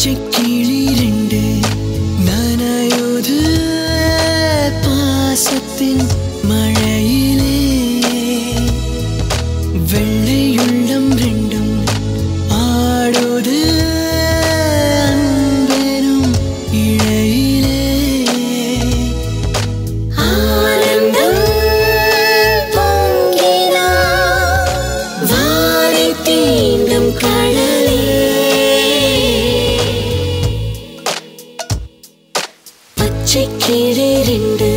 പച്ചക്കിളിരുണ്ട് നാനായോത് പാസത്തിൻ கீழே ரெண்டு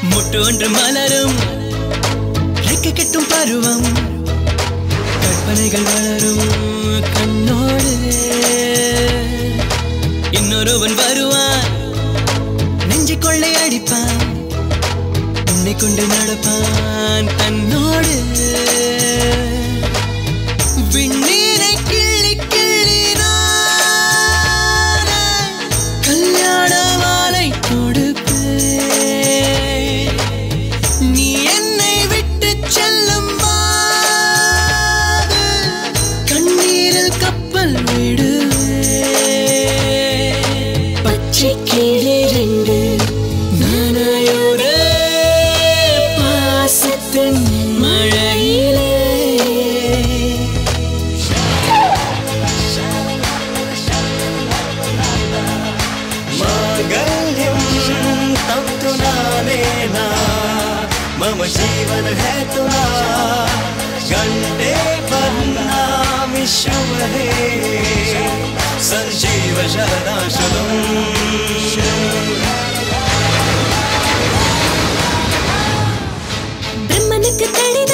முட்டொன்று மலரும். ரெக்கை கட்டும் பருவம். கற்பனைகள் வளரும் கண்ணோடு. मम जीवन है त्वा घण्टे पन्नामि शवहे सञ्जीव शरणाशनम् ब्रह्मनक तडिद